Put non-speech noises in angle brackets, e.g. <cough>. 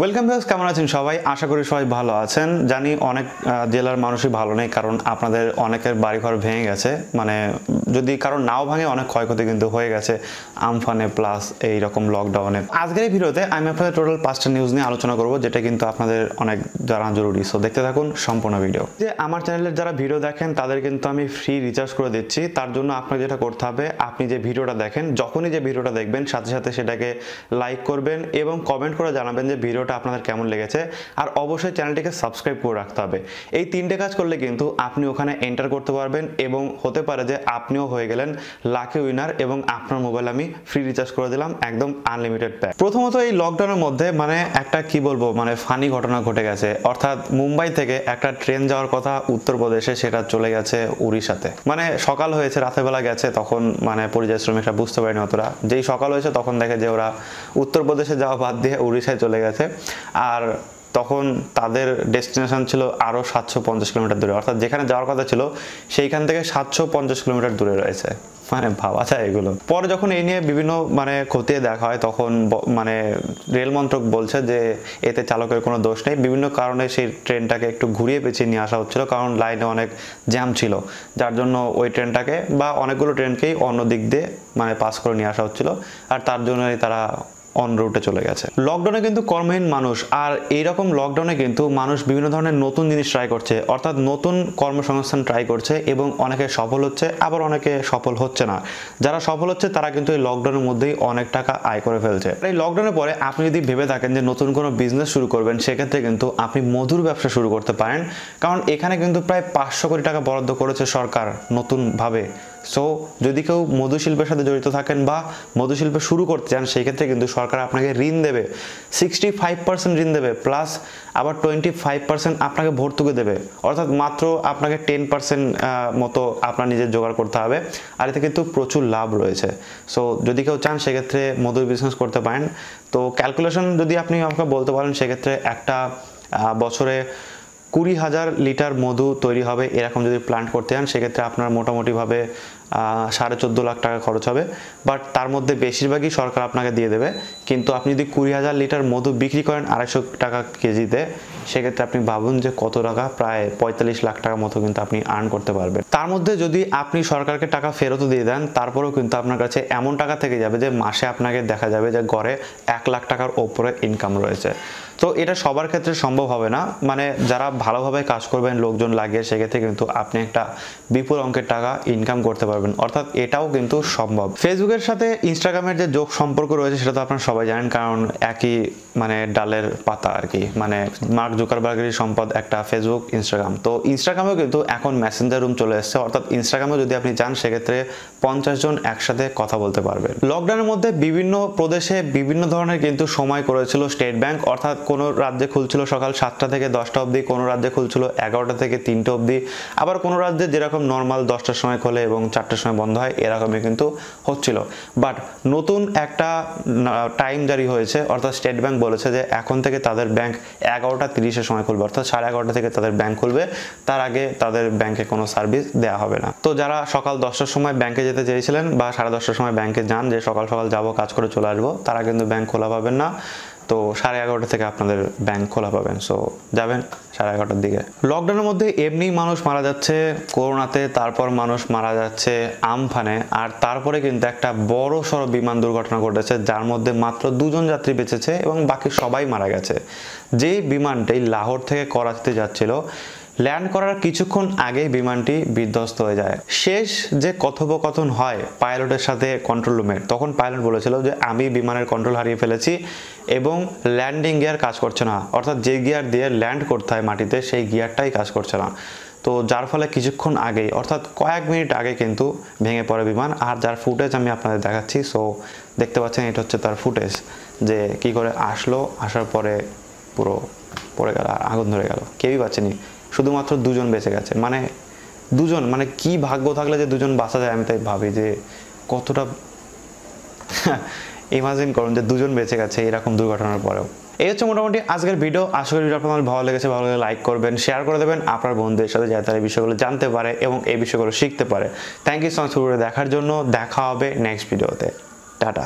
Welcome views কেমন আছেন সবাই? আশা করি সবাই ভালো আছেন। জানি অনেক জেলার মানুষই ভালো নেই, কারণ আপনাদের অনেকের বাড়িঘর ভেঙে গেছে। মানে যদি কারণ নাও ভাঙে, অনেক ক্ষয়ক্ষতি কিন্তু হয়ে গেছে। আমফানে প্লাস এই রকম লকডাউনে আজকের এই ভিডিওতে আমি আপনাদের টোটাল পাঁচটা নিউজ নিয়ে আলোচনা করব, যেটা কিন্তু আপনাদের অনেক জানা জরুরি। সো দেখতে থাকুন সম্পূর্ণ ভিডিও যে আমার চ্যানেলের যারা ভিডিও দেখেন, তাদের কিন্তু আমি ফ্রি রিচার্জ করে দিচ্ছি। তার জন্য আপনাকে যেটা করতে হবে, আপনি যে ভিডিওটা দেখেন, যখনই যে ভিডিওটা দেখবেন, সাথে সাথে সেটাকে লাইক করবেন এবং কমেন্ট করে জানাবেন যে ভিডিওটা আপনাদের কেমন লেগেছে? আর অবশ্যই চ্যানেলটিকে সাবস্ক্রাইব করে রাখতে হবে। এই তিনটে কাজ করলে কিন্তু আপনি ওখানে এন্টার করতে পারবেন এবং হতে পারে যে আপনিও হয়ে গেলেন লাকি উইনার এবং আপনার মোবাইল আমি ফ্রি রিচার্জ করে দিলাম, একদম আনলিমিটেড প্যাক প্রথমত এই লকডাউনের মধ্যে মানে একটা কি বলব মানে ফানি ঘটনা ঘটে গেছে। অর্থাৎ মুম্বাই থেকে একটা ট্রেন যাওয়ার কথা উত্তরপ্রদেশে, সেটা চলে গেছে উড়িষ্যাতে। মানে সকাল হয়েছে রাতের বেলা গেছে, তখন মানে পরিযায়ী শ্রমিকরা বুঝতে পারেনি অতটা। যেই সকাল হয়েছে, তখন দেখে যে ওরা উত্তরপ্রদেশে যাওয়া বাদ দিয়ে উড়িষ্যায় চলে গেছে। আর তখন তাদের ডেস্টিনেশন ছিল আরও সাতশো পঞ্চাশ কিলোমিটার দূরে। অর্থাৎ যেখানে যাওয়ার কথা ছিল, সেইখান থেকে সাতশো পঞ্চাশ কিলোমিটার দূরে রয়েছে। মানে ভাবা যায় এগুলো। পরে যখন এই নিয়ে বিভিন্ন মানে খতিয়ে দেখা হয়, তখন মানে রেল মন্ত্রক বলছে যে, এতে চালকের কোনো দোষ নেই। বিভিন্ন কারণে সেই ট্রেনটাকে একটু ঘুরিয়ে পেছিয়ে নিয়ে আসা হচ্ছিল, কারণ লাইনে অনেক জ্যাম ছিল। যার জন্য ওই ট্রেনটাকে বা অনেকগুলো ট্রেনকেই অন্য দিক দিয়ে মানে পাস করে নিয়ে আসা হচ্ছিল। আর তার জন্যই তারা অন রুটে চলে গেছে। লকডাউনে কিন্তু কর্মহীন মানুষ, আর এইরকম লকডাউনে কিন্তু মানুষ বিভিন্ন ধরনের নতুন জিনিস ট্রাই করছে, অর্থাৎ নতুন কর্মসংস্থান ট্রাই করছে এবং অনেকে সফল হচ্ছে, আবার অনেকে সফল হচ্ছে না। যারা সফল হচ্ছে, তারা কিন্তু এই লকডাউনের মধ্যেই অনেক টাকা আয় করে ফেলছে। এই লকডাউনের পরে আপনি যদি ভেবে থাকেন যে নতুন কোনো বিজনেস শুরু করবেন, সেক্ষেত্রে কিন্তু আপনি মধুর ব্যবসা শুরু করতে পারেন। কারণ এখানে কিন্তু প্রায় পাঁচশো কোটি টাকা বরাদ্দ করেছে সরকার নতুনভাবে। সো যদি কেউ মধু শিল্পের সাথে জড়িত থাকেন বা মধু শিল্প শুরু করতে চান, সেই ক্ষেত্রে কিন্তু সরকার আপনাকে ঋণ দেবে। সিক্সটি ফাইভ পার্সেন্ট ঋণ দেবে প্লাস আবার টোয়েন্টি ফাইভ পার্সেন্ট আপনাকে ভর্তুকি দেবে। অর্থাৎ মাত্র আপনাকে টেন পার্সেন্ট মতো আপনার নিজের জোগাড় করতে হবে। আর এতে কিন্তু প্রচুর লাভ রয়েছে। সো যদি কেউ চান সেক্ষেত্রে মধুর বিজনেস করতে পারেন। তো ক্যালকুলেশন যদি আপনি আমাকে বলতে পারেন সেক্ষেত্রে একটা বছরে কুড়ি হাজার লিটার মধু তৈরি হবে, এরকম যদি প্ল্যান্ট করতে চান সেক্ষেত্রে আপনার মোটামুটিভাবে সাড়ে চোদ্দ লাখ টাকা খরচ হবে। বাট তার মধ্যে বেশিরভাগই সরকার আপনাকে দিয়ে দেবে। কিন্তু আপনি যদি কুড়ি হাজার লিটার মধু বিক্রি করেন আড়াইশো টাকা কেজিতে, সেক্ষেত্রে আপনি ভাবুন যে কত টাকা, প্রায় পঁয়তাল্লিশ লাখ টাকার মতো কিন্তু আপনি আর্ন করতে পারবেন। তার মধ্যে যদি আপনি সরকারকে টাকা ফেরতও দিয়ে দেন, তারপরেও কিন্তু আপনার কাছে এমন টাকা থেকে যাবে যে মাসে আপনাকে দেখা যাবে যে গড়ে এক লাখ টাকার ওপরে ইনকাম রয়েছে। তো এটা সবার ক্ষেত্রে সম্ভব হবে না। মানে যারা ভালোভাবে কাজ করবেন, লোকজন লাগিয়ে, সেক্ষেত্রে কিন্তু আপনি একটা বিপুল অঙ্কের টাকা ইনকাম করতে পারবেন। অর্থাৎ এটাও কিন্তু সম্ভব। ফেসবুকের সাথে ইনস্টাগ্রামের যে যোগ সম্পর্ক রয়েছে, সেটা তো আপনারা সবাই জানেন, কারণ একই মানে ডালের পাতা আর কি। মানে মার্ক জুকারবার্গেরই সম্পদ একটা ফেসবুক ইনস্টাগ্রাম তো ইনস্টাগ্রামেও কিন্তু এখন মেসেঞ্জার রুম চলে এসেছে। অর্থাৎ ইনস্টাগ্রামে যদি আপনি যান সেক্ষেত্রে পঞ্চাশ জন একসাথে কথা বলতে পারবেন। লকডাউনের মধ্যে বিভিন্ন প্রদেশে বিভিন্ন ধরনের কিন্তু সময় করেছিল স্টেট ব্যাংক অর্থাৎ কোনো রাজ্যে খুলছিল সকাল সাতটা থেকে দশটা অবধি, কোনো রাজ্যে খুলছিল এগারোটা থেকে তিনটে অবধি। আবার কোনো রাজ্যে যেরকম নর্মাল দশটার সময় খোলে এবং চারটার সময় বন্ধ হয়, এরকমই কিন্তু হচ্ছিল। বাট নতুন একটা টাইম জারি হয়েছে, অর্থাৎ স্টেট ব্যাংক বলেছে যে এখন থেকে তাদের ব্যাংক এগারোটা তিরিশের সময় খুলবে, অর্থাৎ সাড়ে এগারোটা থেকে তাদের ব্যাংক খুলবে। তার আগে তাদের ব্যাংকে কোনো সার্ভিস দেওয়া হবে না। তো যারা সকাল দশটার সময় ব্যাংকে যেতে চেয়েছিলেন বা সাড়ে দশটার সময় ব্যাংকে যান, যে সকাল সকাল যাব, কাজ করে চলে আসব, তারা কিন্তু ব্যাংক খোলা পাবেন না। তো সাড়ে এগারোটা থেকে আপনাদের ব্যাংক খোলা পাবেন। সো যাবেন সাড়ে এগারোটার দিকে। লকডাউনের মধ্যে এমনি মানুষ মারা যাচ্ছে করোনাতে তারপর মানুষ মারা যাচ্ছে আমফানে। আর তারপরে কিন্তু একটা বড় সড়ো বিমান দুর্ঘটনা ঘটেছে, যার মধ্যে মাত্র দুজন যাত্রী বেঁচেছে এবং বাকি সবাই মারা গেছে। যে বিমানটাই লাহোর থেকে করাচিতে যাচ্ছিল ল্যান্ড করার কিছুক্ষণ আগেই বিমানটি বিধ্বস্ত হয়ে যায়। শেষ যে কথোপকথন হয় পাইলটের সাথে কন্ট্রোল রুমের তখন পাইলট বলেছিল যে, আমি বিমানের কন্ট্রোল হারিয়ে ফেলেছি এবং ল্যান্ডিং গিয়ার কাজ করছে না। অর্থাৎ যে গিয়ার দিয়ে ল্যান্ড করতে হয় মাটিতে, সেই গিয়ারটাই কাজ করছে না। তো যার ফলে কিছুক্ষণ আগেই, অর্থাৎ কয়েক মিনিট আগে কিন্তু ভেঙে পড়ে বিমান। আর যার ফুটেজ আমি আপনাদের দেখাচ্ছি সো দেখতে পাচ্ছেন এটা হচ্ছে তার ফুটেজ যে কি করে আসলো, আসার পরে পুরো পড়ে গেল, আর আগুন ধরে গেল। কেউই বাঁচেনি শুধুমাত্র দুজন বেঁচে গেছে। মানে দুজন মানে কি ভাগ্য থাকলে যে দুজন বাঁচা যায় আমি তাই ভাবি যে কতটা <laughs> ইমাজিন করুন যে দুজন বেঁচে গেছে এরকম দুর্ঘটনার পরেও। এই হচ্ছে মোটামুটি আজকের ভিডিও করি ভিডিও আপনার ভালো লেগেছে, ভালো লাগলে লাইক করবেন শেয়ার করে দেবেন। আপনার বন্ধুদের সাথে যাতে তারা এই বিষয়গুলো জানতে পারে এবং এই বিষয়গুলো শিখতে পারে। থ্যাংক ইউ সো মাচ দেখার জন্য। দেখা হবে নেক্সট ভিডিওতে টাটা।